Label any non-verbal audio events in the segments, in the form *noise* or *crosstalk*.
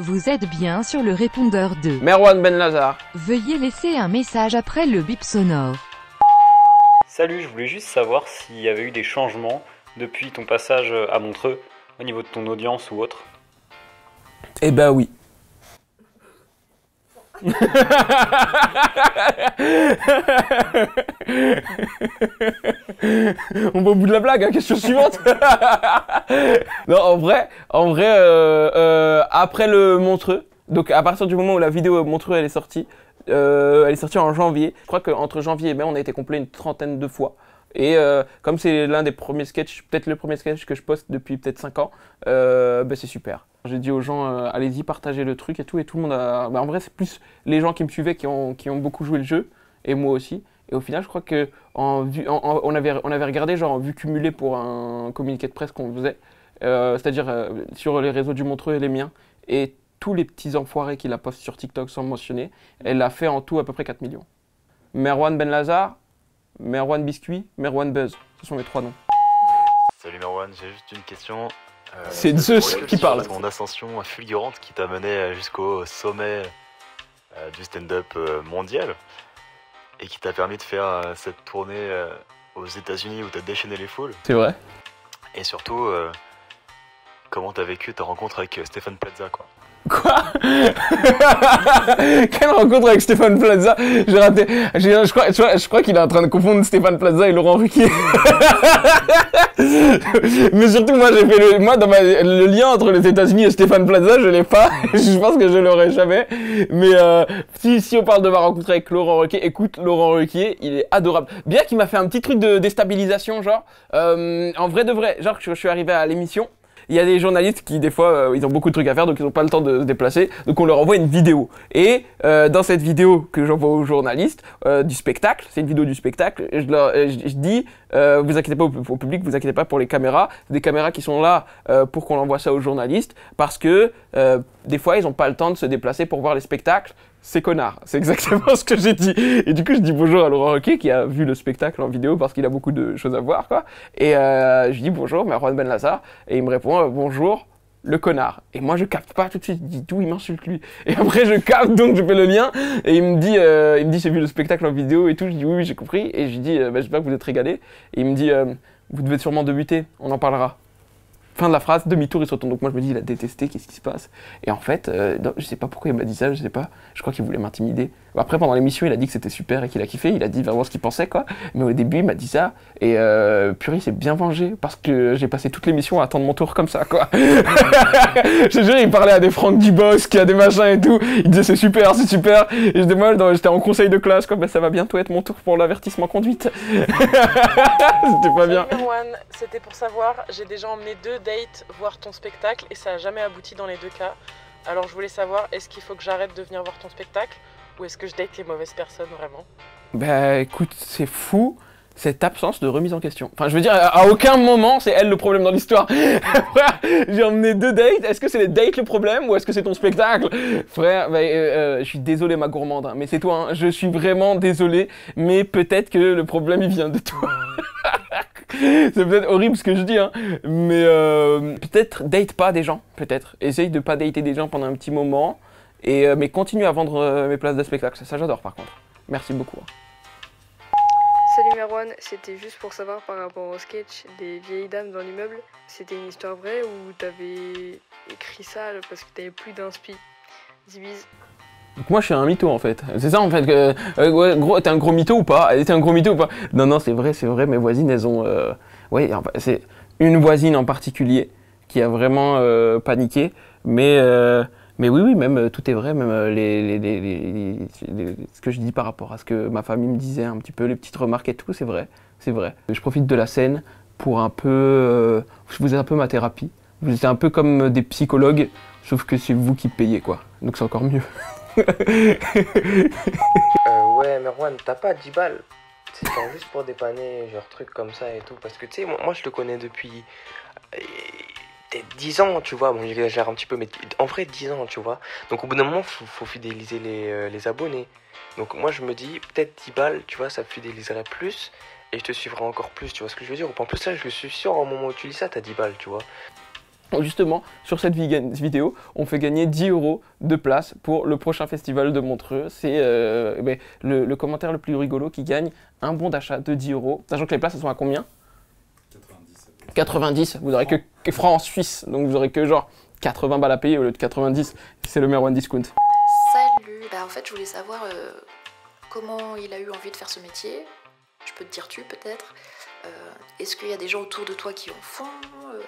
Vous êtes bien sur le répondeur de Merwan Ben Lazar. Veuillez laisser un message après le bip sonore. Salut, je voulais juste savoir s'il y avait eu des changements depuis ton passage à Montreux au niveau de ton audience ou autre. Eh ben oui. *laughs* *laughs* On va au bout de la blague, hein, question suivante. *laughs* non, en vrai, euh, euh, après le Montreux, donc à partir du moment où la vidéo Montreux elle est sortie, euh, elle est sortie en janvier. Je crois qu'entre janvier et mai, on a été complet une trentaine de fois. Et comme c'est l'un des premiers sketchs, peut-être le premier sketch que je poste depuis peut-être 5 ans, ben c'est super. J'ai dit aux gens, allez-y, partagez le truc et tout, et tout le monde a... ben en vrai, c'est plus les gens qui me suivaient qui ont beaucoup joué le jeu, et moi aussi. Et au final, je crois que en vue, en- en- on, avait, on avait regardé genre en vue cumulée pour un communiqué de presse qu'on faisait, euh, c'est-à-dire euh, sur les réseaux du Montreux et les miens, et tous les petits enfoirés qui la postent sur TikTok sans mentionner, elle a fait en tout à peu près 4 millions. Merwan Ben Lazar, Merwan Biscuit, Merwan Buzz. Ce sont mes trois noms. Salut Merwan, j'ai juste une question. Euh, C'est Zeus qui parle. Ton ascension fulgurante qui t'a mené jusqu'au sommet du stand-up mondial et qui t'a permis de faire euh, cette tournée euh, aux États-Unis où t'as déchaîné les foules. C'est vrai Et surtout, euh, comment t'as vécu ta rencontre avec Stéphane Plaza quoi. Quoi? *laughs* Quelle rencontre avec Stéphane Plaza? J'ai raté. Je crois, qu'il est en train de confondre Stéphane Plaza et Laurent Ruquier. *laughs* Mais surtout, moi, j'ai fait le, lien entre les États-Unis et Stéphane Plaza, je l'ai pas. *laughs* je pense que je l'aurai jamais. Mais euh, si, si on parle de ma rencontre avec Laurent Ruquier, écoute, Laurent Ruquier, il est adorable. Bien qu'il m'a fait un petit truc de déstabilisation, genre, euh, en vrai de vrai, genre, je, je suis arrivé à l'émission. Il y a des journalistes qui, des fois, euh, ils ont beaucoup de trucs à faire, donc ils n'ont pas le temps de se déplacer. Donc on leur envoie une vidéo. Et euh, dans cette vidéo que j'envoie aux journalistes euh, du spectacle, c'est une vidéo du spectacle, je, leur, je, dis, vous inquiétez pas au, au public, vous inquiétez pas pour les caméras. C'est des caméras qui sont là pour qu'on envoie ça aux journalistes, parce que des fois, ils n'ont pas le temps de se déplacer pour voir les spectacles. C'est connard. C'est exactement *laughs* ce que j'ai dit. Et du coup, je dis bonjour à Laurent Roquet qui a vu le spectacle en vidéo parce qu'il a beaucoup de choses à voir, quoi. Et euh, je dis bonjour, Merwan Ben Lazar. Et il me répond euh, bonjour, le connard. Et moi, je capte pas tout de suite. Je dis d'où il m'insulte lui? Et après, je capte, donc je fais le lien. Et il me dit, euh, il me dit, j'ai vu le spectacle en vidéo et tout. Je dis oui, j'ai compris. Et je dis, bah, j'espère que vous êtes régalé. Et il me dit, vous devez sûrement débuter. On en parlera. Fin de la phrase, demi-tour, il se retourne. Donc moi, je me dis, il a détesté, qu'est-ce qui se passe? Et en fait, euh, non, je sais pas pourquoi il m'a dit ça, je sais pas. Je crois qu'il voulait m'intimider. Après, pendant l'émission, il a dit que c'était super et qu'il a kiffé. Il a dit vraiment ce qu'il pensait, quoi. Mais au début, il m'a dit ça. Et euh, purée, il s'est bien vengé parce que j'ai passé toute l'émission à attendre mon tour comme ça, quoi. *laughs* je jure, il parlait à des Franck Dubosc, à des machins et tout. Il disait c'est super, c'est super. Et j'étais moi, j'étais en conseil de classe, quoi. Ben, ça va bientôt être mon tour pour l'avertissement conduite. *laughs* c'était pas bien. C'était pour savoir, j'ai déjà emmené deux dates voir ton spectacle et ça a jamais abouti dans les deux cas. Alors je voulais savoir, est-ce qu'il faut que j'arrête de venir voir ton spectacle ou est-ce que je date les mauvaises personnes vraiment? Bah écoute, c'est fou cette absence de remise en question. Enfin, je veux dire, à aucun moment c'est elle le problème dans l'histoire. *laughs* Frère, j'ai emmené deux dates. Est-ce que c'est les dates le problème ou est-ce que c'est ton spectacle? Frère, bah, euh, euh, je suis désolé ma gourmande, hein, mais c'est toi. hein. Je suis vraiment désolé, mais peut-être que le problème il vient de toi. *laughs* c'est peut-être horrible ce que je dis, hein, mais euh, peut-être date pas des gens, peut-être. Essaye de pas dater des gens pendant un petit moment, et euh, mais continue à vendre euh, mes places de spectacle. Ça, ça, j'adore par contre. Merci beaucoup. hein. Salut Merwan, c'était juste pour savoir par rapport au sketch des vieilles dames dans l'immeuble, c'était une histoire vraie ou t'avais écrit ça parce que t'avais plus d'inspi? Donc moi je suis un mytho en fait. C'est ça en fait. que- euh, ouais, gros, t'es un gros mytho ou pas? T'es un gros mytho ou pas? Non non c'est vrai c'est vrai. Mes voisines elles ont. Euh... Ouais enfin, c'est une voisine en particulier qui a vraiment euh, paniqué. Mais mais oui oui même euh, tout est vrai même euh, les, les, les- les- les- ce que je dis par rapport à ce que ma famille me disait un petit peu les petites remarques et tout c'est vrai c'est vrai. Je profite de la scène pour un peu. euh, vous êtes un peu ma thérapie. Vous êtes un peu comme des psychologues sauf que c'est vous qui payez quoi. Donc c'est encore mieux. *laughs* Euh, ouais, Merwan, t'as pas 10 balles. C'est juste pour dépanner, genre truc comme ça et tout. Parce que tu sais, moi, moi, je le connais depuis euh, peut-être 10 ans, tu vois. Bon, j'exagère un petit peu, mais en vrai, 10 ans, tu vois. Donc au bout d'un moment, faut, faut fidéliser les, euh, les abonnés. Donc moi, je me dis, peut-être 10 balles, tu vois, ça fidéliserait plus. Et je te suivrai encore plus, tu vois ce que je veux dire. En plus, ça, je suis sûr, au moment où tu lis ça, t'as 10 balles, tu vois. Justement, sur cette vi- vidéo, on fait gagner 10 euros de place pour le prochain festival de Montreux. C'est euh, ben, le, le commentaire le plus rigolo qui gagne un bon d'achat de 10 euros. Sachant que les places, elles sont à combien? 90. Vous aurez que, francs suisses, donc vous aurez que genre 80 balles à payer au lieu de 90. C'est le Merwan Discount. Salut, bah en fait je voulais savoir euh, comment il a eu envie de faire ce métier. Je peux te dire tu peut-être. Euh, Est-ce qu'il y a des gens autour de toi qui en font euh,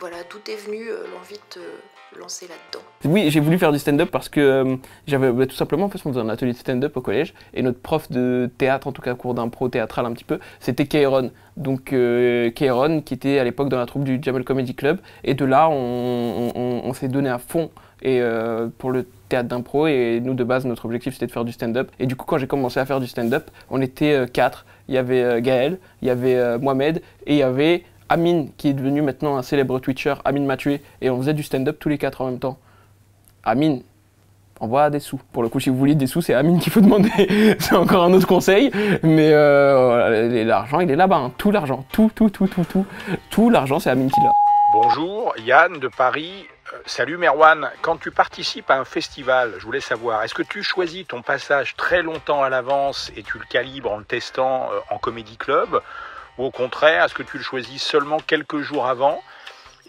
Voilà, d'où est venue euh, l'envie de te lancer là-dedans? Oui, j'ai voulu faire du stand-up parce que euh, j'avais bah, tout simplement, en fait, on faisait un atelier de stand-up au collège et notre prof de théâtre, en tout cas cours d'impro théâtral un petit peu, c'était Kairon. Donc euh, qui était à l'époque dans la troupe du Jamel Comedy Club. Et de là on, s'est donné à fond euh, pour le théâtre d'impro. Et nous de base notre objectif c'était de faire du stand-up. Et du coup quand j'ai commencé à faire du stand-up on était quatre. Il y avait Gaël il y avait Mohamed et il y avait Amine qui est devenu maintenant un célèbre Twitcher Amine Mathieu et on faisait du stand-up tous les quatre en même temps Amine envoie des sous. Pour le coup, si vous voulez des sous, c'est Amine qu'il faut *laughs* demander. c'est encore un autre conseil. Mais euh, l'argent, il est là-bas. hein. Tout l'argent. Tout, tout, tout, tout, tout. Tout l'argent, c'est Amine qui l'a. Bonjour, Yann de Paris. Euh, salut Merwan, quand tu participes à un festival, je voulais savoir, est-ce que tu choisis ton passage très longtemps à l'avance et tu le calibres en le testant euh, en comédie club Ou au contraire, est-ce que tu le choisis seulement quelques jours avant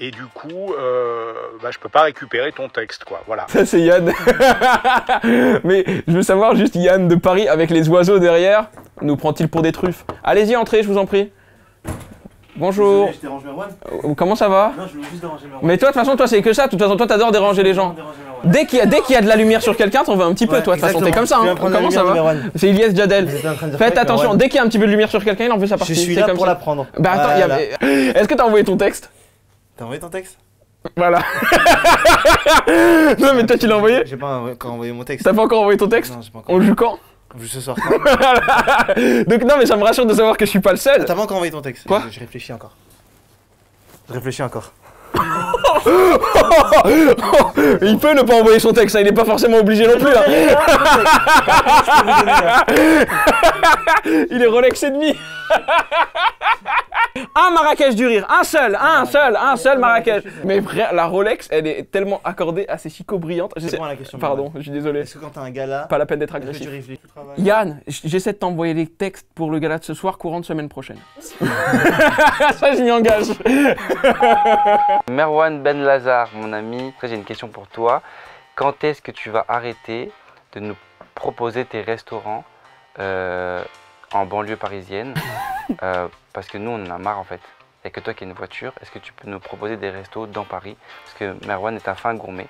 et du coup, euh, bah, je peux pas récupérer ton texte, quoi. Voilà. Ça, c'est Yann. *laughs* Mais je veux savoir juste Yann de Paris avec les oiseaux derrière. Nous prend-il pour des truffes? Allez-y, entrez, je vous en prie. Bonjour. Je dérange Merwan Euh, Comment ça va Non, je voulais juste déranger Merwan. Mais toi, de toute façon, toi, c'est que ça. De toute façon, toi, t'adores déranger les gens. Dès qu'il y, a- dès qu'il y a de la lumière sur quelqu'un, t'en veux un petit peu, Ouais, toi. De toute façon, t'es comme ça. Hein. Comment ça va. C'est Ilyes Jadel. Faites attention, dès qu'il y a un petit peu de lumière sur quelqu'un, il en veut sa partie. Je suis C'est là comme pour ça. la prendre. Bah attends, il y a- Voilà. *laughs* est-ce que t'as envoyé ton texte T'as envoyé ton texte Voilà. *laughs* non mais toi tu l'as envoyé J'ai pas encore envoyé mon texte. T'as pas encore envoyé ton texte Non, j'ai pas encore. On joue quand ce soir. *laughs* Donc non mais ça me rassure de savoir que je suis pas le seul. T'as pas encore envoyé ton texte Quoi je, je réfléchis encore. Je réfléchis encore. *laughs* il peut ne pas envoyer son texte, hein, il est pas forcément obligé non plus. hein. *laughs* Il est Rolex et demi. Un Marrakech du rire, un seul, un seul, un seul Marrakech. Mais frère, la Rolex, elle est tellement accordée à ses chicots brillantes. À la question. Pardon, Merwan. je suis désolé. Est-ce que quand t'as un gala, Pas la peine d'être agressif. Yann, j'essaie de t'envoyer les textes pour le gala de ce soir, courant de semaine prochaine. *laughs* Ça, je m'y engage. *laughs* Merwan Ben Lazar, mon ami, j'ai une question pour toi. Quand est-ce que tu vas arrêter de nous proposer tes restaurants euh, en banlieue parisienne? *laughs* Euh, Parce que nous, on en a marre en fait. Il n'y a que toi qui as une voiture. Est-ce que tu peux nous proposer des restos dans Paris? Parce que Merwan est un fin gourmet.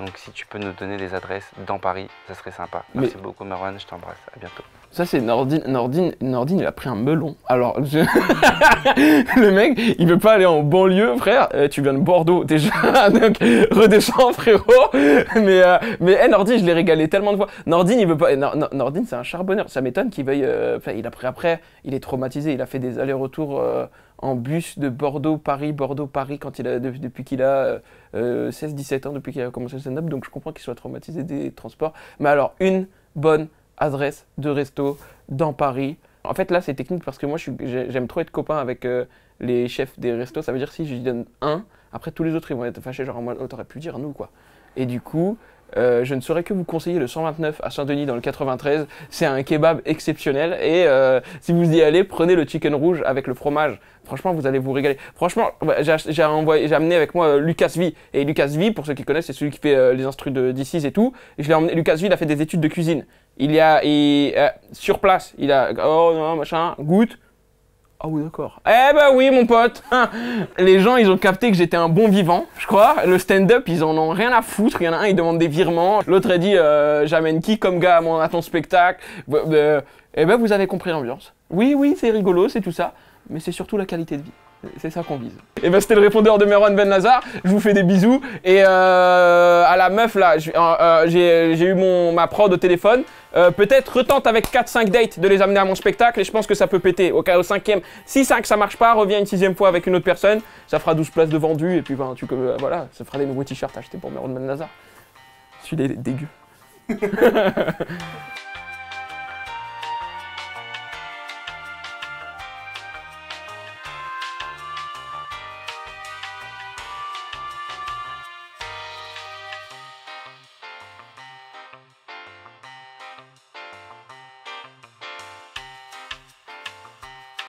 Donc si tu peux nous donner des adresses dans Paris, ça serait sympa. Mais- Merci beaucoup Merwan, je t'embrasse. À bientôt. Ça, c'est Nordine. Nordine, Nordine, il a pris un melon. Alors, je- *laughs* le mec, il veut pas aller en banlieue, frère. Euh, tu viens de Bordeaux déjà, *laughs* donc redescends, frérot. Mais, euh, mais eh, Nordine, je l'ai régalé tellement de fois. Nordine, il veut pas. Nor- Nor- Nordine, c'est un charbonneur. Ça m'étonne qu'il veuille. euh, Enfin, il a pris après, il est traumatisé. Il a fait des allers-retours euh, en bus de Bordeaux, Paris, Bordeaux, Paris, quand il a, de- depuis qu'il a euh, 16-17 ans, depuis qu'il a commencé le stand-up. Donc, je comprends qu'il soit traumatisé des transports. Mais alors, une bonne adresse de resto dans Paris. En fait, là, c'est technique parce que moi, j'aime trop être copain avec euh, les chefs des restos. Ça veut dire si je lui donne un, après tous les autres, ils vont être fâchés, genre, moi, t'aurais pu dire nous, quoi. Et du coup, euh, je ne saurais que vous conseiller le 129 à Saint-Denis dans le 93. C'est un kebab exceptionnel. Et euh, si vous y allez, prenez le chicken rouge avec le fromage. Franchement, vous allez vous régaler. Franchement, ouais, j'ai amené avec moi euh, Lucas V. Et Lucas V, pour ceux qui connaissent, c'est celui qui fait euh, les instrus de D6 et tout. Et je l'ai emmené, Lucas V, il a fait des études de cuisine. Il y a, sur place, il a, oh non, machin, goûte. Ah oui, d'accord. Eh ben oui, mon pote. *laughs* Les gens, ils ont capté que j'étais un bon vivant, je crois. Le stand-up, ils en ont rien à foutre. Il y en a un, il demande des virements. L'autre a dit, euh, j'amène qui comme gars à, mon, à ton spectacle? Euh, Eh ben, vous avez compris l'ambiance. Oui, oui, c'est rigolo, c'est tout ça. Mais c'est surtout la qualité de vie. C'est ça qu'on vise. Et ben c'était le répondeur de Merwan Ben Lazar. Je vous fais des bisous. Et euh, à la meuf là, euh, euh, j'ai eu ma prod au téléphone. Peut-être retente avec 4-5 dates de les amener à mon spectacle et je pense que ça peut péter. Au cas au cinquième, si 5 ça marche pas, reviens une sixième fois avec une autre personne. Ça fera 12 places de vendues et puis ben, tu, voilà, ça fera des nouveaux t-shirts achetés pour Merwan Ben Lazar. Celui-là dégueu. *laughs*